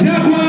sea Juan.